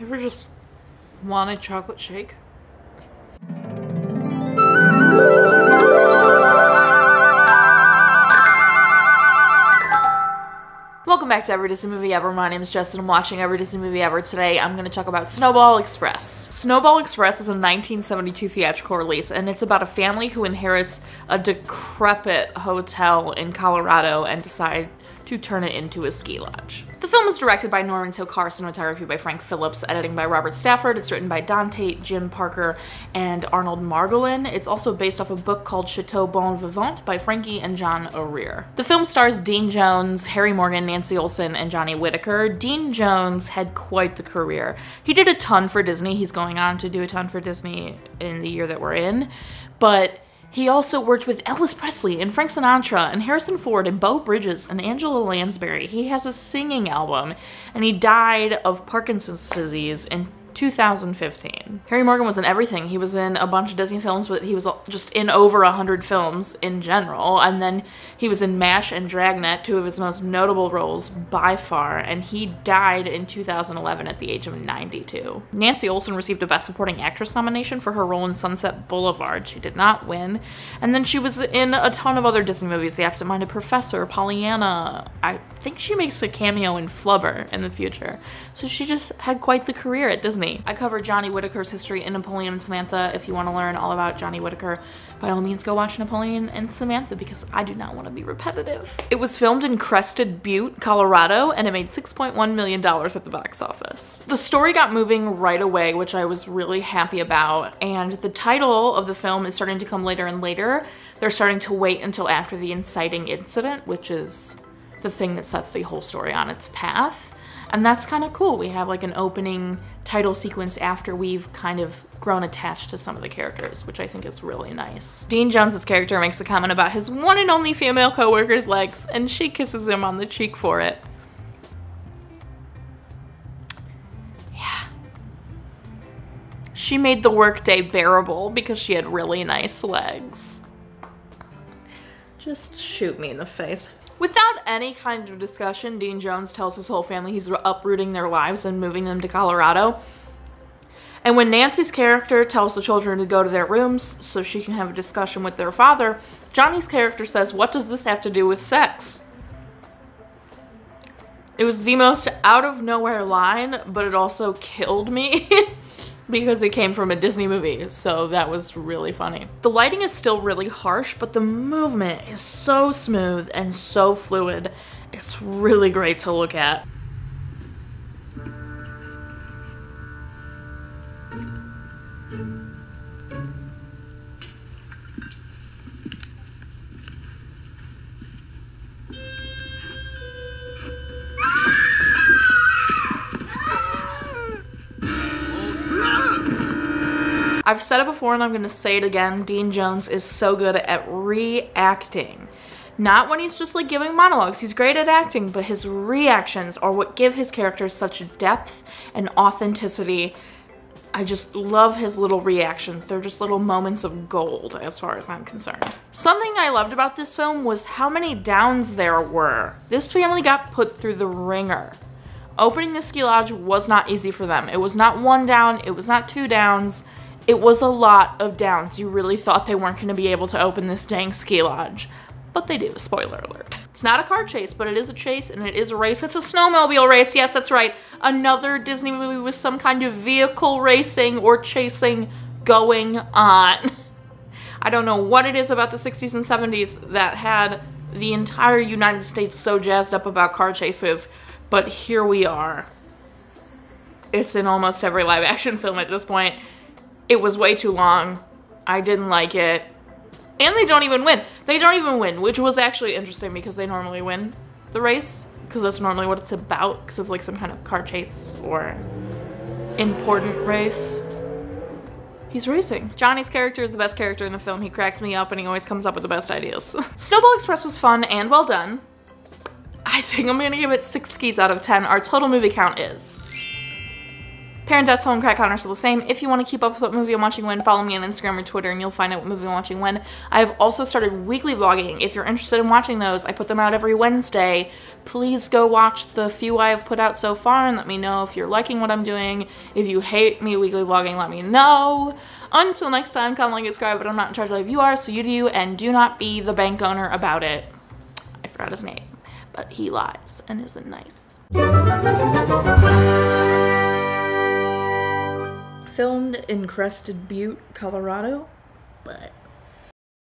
You ever just want a chocolate shake? Welcome back to Every Disney Movie Ever. My name is Justin. I'm watching Every Disney Movie Ever. Today I'm going to talk about Snowball Express. Snowball Express is a 1972 theatrical release, and it's about a family who inherits a decrepit hotel in Colorado and decide to turn it into a ski lodge. The film was directed by Norman Hill Carson, cinematography by Frank Phillips, editing by Robert Stafford. It's written by Don Tait, Jim Parker, and Arnold Margolin. It's also based off a book called Chateau Bon Vivant by Frankie and John O'Rear. The film stars Dean Jones, Harry Morgan, Nancy Olson, and Johnny Whitaker. Dean Jones had quite the career. He did a ton for Disney. He's going on to do a ton for Disney in the year that we're in, but he also worked with Elvis Presley and Frank Sinatra and Harrison Ford and Beau Bridges and Angela Lansbury. He has a singing album and he died of Parkinson's disease in 2015. Harry Morgan was in everything. He was in a bunch of Disney films, but he was just in over 100 films in general. And then he was in MASH and Dragnet, two of his most notable roles by far. And he died in 2011 at the age of 92. Nancy Olson received a Best Supporting Actress nomination for her role in Sunset Boulevard. She did not win. And then she was in a ton of other Disney movies The Absent Minded Professor, Pollyanna. I think she makes a cameo in Flubber in the future. So she just had quite the career at Disney. I covered Johnny Whitaker's history in Napoleon and Samantha. If you want to learn all about Johnny Whitaker, by all means go watch Napoleon and Samantha because I do not want to be repetitive. It was filmed in Crested Butte, Colorado, and it made $6.1 million at the box office. The story got moving right away, which I was really happy about, and the title of the film is starting to come later and later. They're starting to wait until after the inciting incident, which is the thing that sets the whole story on its path. And that's kind of cool. We have like an opening title sequence after we've kind of grown attached to some of the characters, which I think is really nice. Dean Jones's character makes a comment about his one and only female coworker's legs, and she kisses him on the cheek for it. Yeah. She made the workday bearable because she had really nice legs. Just shoot me in the face. Without any kind of discussion, Dean Jones tells his whole family he's uprooting their lives and moving them to Colorado. And when Nancy's character tells the children to go to their rooms so she can have a discussion with their father, Johnny's character says, What does this have to do with sex? It was the most out of nowhere line, but it also killed me. because it came from a Disney movie, so that was really funny. The lighting is still really harsh, but the movement is so smooth and so fluid. It's really great to look at. I've said it before and I'm going to say it again. Dean Jones is so good at reacting. Not when he's just like giving monologues. He's great at acting, but his reactions are what give his characters such depth and authenticity. I just love his little reactions. They're just little moments of gold as far as I'm concerned. Something I loved about this film was how many downs there were. This family got put through the ringer. Opening the ski lodge was not easy for them. It was not one down, it was not two downs. It was a lot of downs. You really thought they weren't going to be able to open this dang ski lodge. But they do, spoiler alert. It's not a car chase, but it is a chase and it is a race. It's a snowmobile race, yes, that's right. Another Disney movie with some kind of vehicle racing or chasing going on. I don't know what it is about the 60s and 70s that had the entire United States so jazzed up about car chases, but here we are. It's in almost every live action film at this point. It was way too long. I didn't like it. And they don't even win. They don't even win, which was actually interesting because they normally win the race. Because that's normally what it's about. Because it's like some kind of car chase or important race. He's racing. Johnny's character is the best character in the film. He cracks me up and he always comes up with the best ideas. Snowball Express was fun and well done. I think I'm gonna give it six skis out of 10. Our total movie count is Parent Death Toll and Cry Count are still the same. If you want to keep up with what movie I'm watching when, follow me on Instagram or Twitter and you'll find out what movie I'm watching when. I have also started weekly vlogging. If you're interested in watching those, I put them out every Wednesday. Please go watch the few I have put out so far and let me know if you're liking what I'm doing. If you hate me weekly vlogging, let me know. Until next time, comment, like, subscribe, but I'm not in charge of you are, so you do and do not be the bank owner about it. I forgot his name, but he lies and isn't nice. Filmed in Crested Butte, Colorado, but